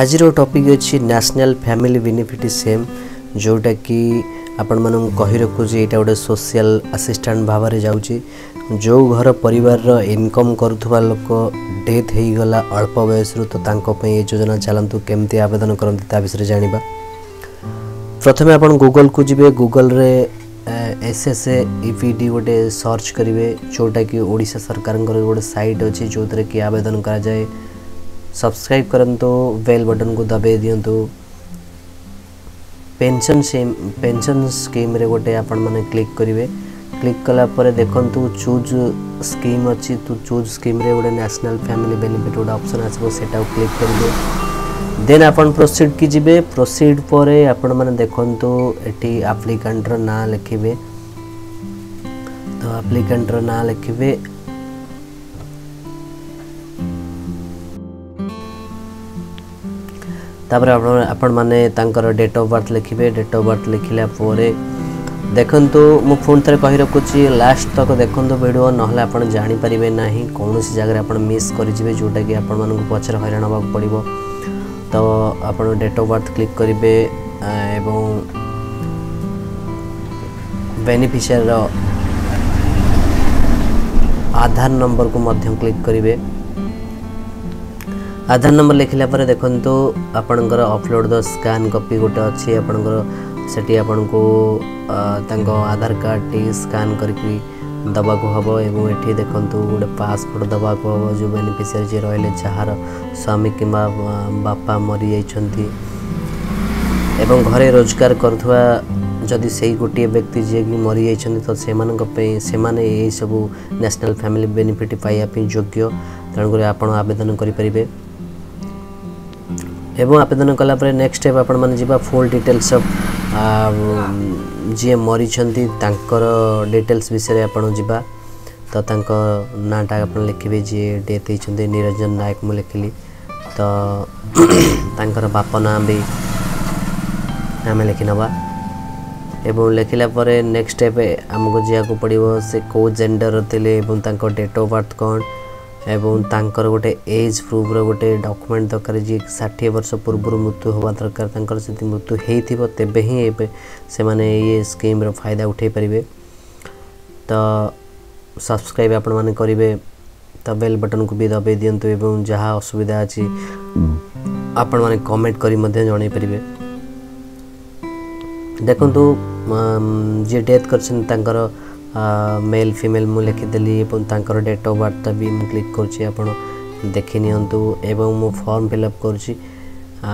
ଆଜିର ଟପିକ୍ ଅଛି national family benefit scheme ଯେଉଁଟାକି ଆପଣମାନଙ୍କୁ କହି ରଖୁଛି ଏଇଟା ଗୋଟେ ସୋସିଆଲ ଆସିଷ୍ଟାଣ୍ଟ ଭାବରେ ଯାଉଛି ଯେଉଁ ଘର ପରିବାରର ଇନକମ୍ କରୁଥିବା ଲୋକ ଡେଥ୍ ହେଇଗଲା ଅଳ୍ପ ବୟସରୁ ତ ତାଙ୍କ ପାଇଁ ଏ ଯୋଜନା ଚାଲନ୍ତୁ କେମିତି ଆବେଦନ କରନ୍ତି ତା ବିଷୟରେ ଜାଣିବା ପ୍ରଥମେ ଆପଣ ଗୁଗଲକୁ ଯିବେ ଗୁଗଲରେ S S E P D ଗୋଟେ ସର୍ଚ୍ଚ କରିବେ ଯେଉଁଟାକି ଓଡ଼ିଶା ସରକାରଙ୍କର ଗୋଟେ ସାଇଟ୍ ଅଛି ଯେଉଁଥିରେ କି ଆବେଦନ କରାଯାଏ सब्सक्राइब तो वेल बटन को दबाई दिंतु तो। पेंशन सेम पेंशन स्कीम रे गोटे आपण माने क्लिक करिवे क्लिक कला कलापर देखूँ तो, चूज स्कीम अछि तो चूज स्कीम रे गोटे नेशनल फैमिली बेनिफिट गोटे अप्सन आसो से क्लिक करेंगे देन आपण प्रोसीड की जिवे प्रोसीड पर आपण माने मैंने तो, एटी एप्लीकेंट रो नाम लिखिवे तो एप्लीकेंट रो नाम लिखिवे ତାପରେ ଆପଣ ଆପଣମାନେ ତାଙ୍କର ଡେଟ୍ ଅଫ୍ ବାର୍ଥ ଲେଖିବେ ଡେଟ୍ ଅଫ୍ ବାର୍ଥ ଲେଖିଲା ପରେ ଦେଖନ୍ତୁ ମୁଁ ପୁଣି ଥରେ କହି ରଖୁଛି ଲାଷ୍ଟ ତକ ଦେଖନ୍ତୁ ଭିଡ଼ିଓ ନହେଲେ ଆପଣ ଜାଣିପାରିବେ ନାହିଁ କୌଣସି ଜାଗାରେ ଆପଣ ମିସ୍ କରିଯିବେ ଯେଉଁଟାକି ଆପଣମାନଙ୍କୁ ପଛରେ ହଇରାଣ ହେବାକୁ ପଡ଼ିବ ତ ଆପଣ ଡେଟ୍ ଅଫ୍ ବାର୍ଥ କ୍ଲିକ୍ କରିବେ ଏବଂ ବେନିଫିସିଆରୀର ଆଧାର ନମ୍ବରକୁ ମଧ୍ୟ କ୍ଲିକ୍ କରିବେ ଆଧାର ନମ୍ବର ଲେଖିଲା ପରେ ଦେଖନ୍ତୁ ଆପଣଙ୍କର ଅପଲୋଡ଼ ଦ ସ୍କାନ୍ କପି ଗୋଟେ ଅଛି ଆପଣଙ୍କର ସେଠି ଆପଣଙ୍କୁ ତାଙ୍କ ଆଧାର କାର୍ଡ଼ଟି ସ୍କାନ୍ କରିକି ଦେବାକୁ ହେବ ଏବଂ ଏଠି ଦେଖନ୍ତୁ ଗୋଟେ ପାସପୋର୍ଟ ଦେବାକୁ ହେବ ଯେଉଁ ବେନିଫିସିଆରୀ ଯିଏ ରହିଲେ ଯାହାର ସ୍ୱାମୀ କିମ୍ବା ବାପା ମରିଯାଇଛନ୍ତି ଏବଂ ଘରେ ରୋଜଗାର କରୁଥିବା ଯଦି ସେଇ ଗୋଟିଏ ବ୍ୟକ୍ତି ଯିଏକି ମରିଯାଇଛନ୍ତି ତ ସେମାନଙ୍କ ପାଇଁ ସେମାନେ ଏହିସବୁ ନ୍ୟାସନାଲ୍ ଫ୍ୟାମିଲି ବେନିଫିଟ୍ ପାଇବା ପାଇଁ ଯୋଗ୍ୟ ତେଣୁକରି ଆପଣ ଆବେଦନ କରିପାରିବେ एवं आवेदन कलापर नेक्स्ट स्टेप आपण मैंने जी फुल डिटेल्स अफ जी मरी डिटेल्स विषय आप जा तो नाटा आप लिखे जी डेथ होती निरंजन नायक मुझे लिखिली तो बाप ना भी आम लिखिनवा एवं लिखला नेक्स्ट स्टेप आमको जी पड़ो से कौ जेंडर थी डेट अफ बर्थ कौन और गोटे एज प्रूफ रोटे डक्यूमेंट दरकार जी षाठी वर्ष पूर्व मृत्यु होगा दरकार मृत्यु होबे ही से स्कीम फायदा उठे पारे तो सब्सक्राइब आपण मैंने करेंगे तो बेल बटन को भी दबाई दिंतु एवं जहाँ असुविधा अच्छी आपण मैंने कमेंट कर देखु जी डेथ कर মেল ফিমেল ମୁଁ ଲେଖିଦେଲି ଏବଂ ତାଙ୍କର ଡେଟ୍ ଅଫ୍ ବାର୍ଥଟା ବି ମୁଁ କ୍ଲିକ୍ କରୁଛି ଆପଣ ଦେଖିନିଅନ୍ତୁ ଏବଂ ମୁଁ ଫର୍ମ ଫିଲ୍ଅପ୍ କରୁଛି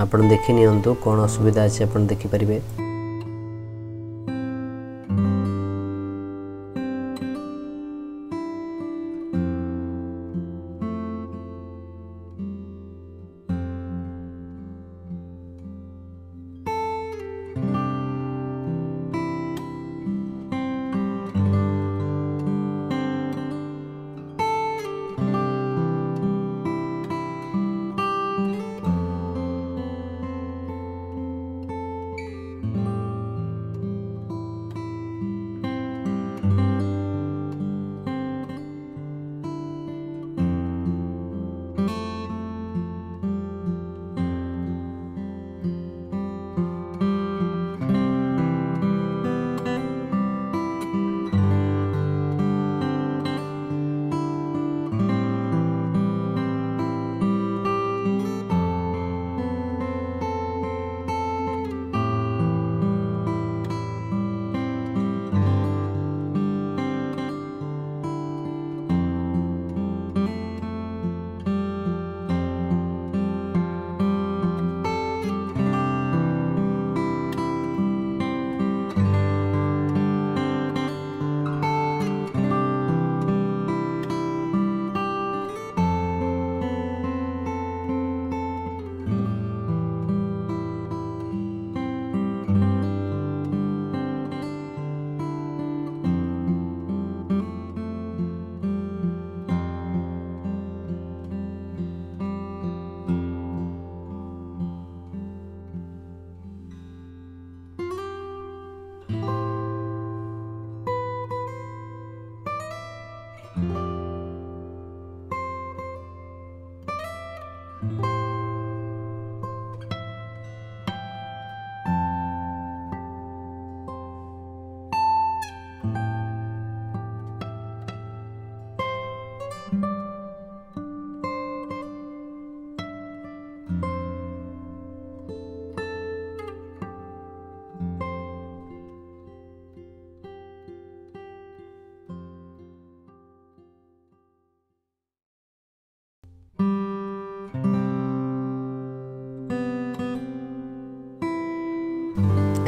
ଆପଣ ଦେଖିନିଅନ୍ତୁ କ'ଣ ଅସୁବିଧା ଅଛି ଆପଣ ଦେଖିପାରିବେ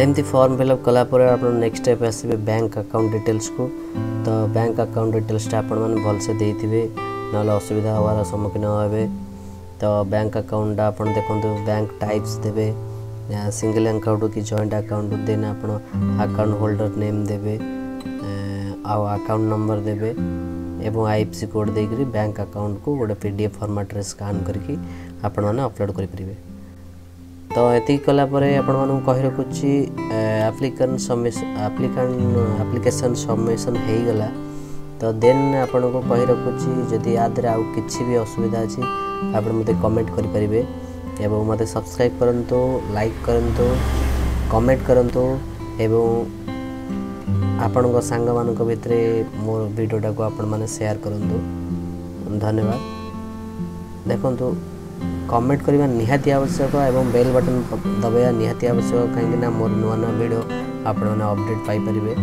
ଏମିତି ଫର୍ମ ଫିଲ୍ଅପ୍ କଲା ପରେ ଆପଣ ନେକ୍ସଟ ଷ୍ଟେପ୍ ଆସିବେ ବ୍ୟାଙ୍କ ଆକାଉଣ୍ଟ ଡିଟେଲ୍ସକୁ ତ ବ୍ୟାଙ୍କ ଆକାଉଣ୍ଟ ଡିଟେଲ୍ସଟା ଆପଣମାନେ ଭଲସେ ଦେଇଥିବେ ନହେଲେ ଅସୁବିଧା ହେବାର ସମ୍ମୁଖୀନ ହେବେ ତ ବ୍ୟାଙ୍କ ଆକାଉଣ୍ଟଟା ଆପଣ ଦେଖନ୍ତୁ ବ୍ୟାଙ୍କ ଟାଇପ୍ସ ଦେବେ ସିଙ୍ଗିଲ୍ ଆକାଉଣ୍ଟରୁ କି ଜଏଣ୍ଟ ଆକାଉଣ୍ଟରୁ ଦେନ୍ ଆପଣ ଆକାଉଣ୍ଟ ହୋଲ୍ଡର ନେମ୍ ଦେବେ ଆଉ ଆକାଉଣ୍ଟ ନମ୍ବର ଦେବେ ଏବଂ ଆଇଏଫ୍ସି କୋଡ଼୍ ଦେଇକରି ବ୍ୟାଙ୍କ ଆକାଉଣ୍ଟକୁ ଗୋଟେ ପି ଡି ଏଫ୍ ଫର୍ମାଟ୍ରେ ସ୍କାନ୍ କରିକି ଆପଣମାନେ ଅପଲୋଡ଼ କରିପାରିବେ ତ ଏତିକି କଲା ପରେ ଆପଣମାନଙ୍କୁ କହି ରଖୁଛି ଆପ୍ଲିକାନ୍ ଆପ୍ଲିକାନ୍ ଆପ୍ଲିକେସନ୍ ସବମିସନ୍ ହେଇଗଲା ତ ଦେନ୍ ଆପଣଙ୍କୁ କହି ରଖୁଛି ଯଦି ୟା ଦେହରେ ଆଉ କିଛି ବି ଅସୁବିଧା ଅଛି ଆପଣ ମୋତେ କମେଣ୍ଟ କରିପାରିବେ ଏବଂ ମୋତେ ସବସ୍କ୍ରାଇବ୍ କରନ୍ତୁ ଲାଇକ୍ କରନ୍ତୁ କମେଣ୍ଟ କରନ୍ତୁ ଏବଂ ଆପଣଙ୍କ ସାଙ୍ଗମାନଙ୍କ ଭିତରେ ମୋ ଭିଡ଼ିଓଟାକୁ ଆପଣମାନେ ସେୟାର କରନ୍ତୁ ଧନ୍ୟବାଦ ଦେଖନ୍ତୁ କମେଣ୍ଟ କରିବା ନିହାତି ଆବଶ୍ୟକ ଏବଂ ବେଲ୍ ବଟନ୍ ଦବାଇବା ନିହାତି ଆବଶ୍ୟକ କାହିଁକିନା ମୋର ନୂଆ ନୂଆ ଭିଡ଼ିଓ ଆପଣମାନେ ଅପଡ଼େଟ୍ ପାଇପାରିବେ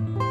you.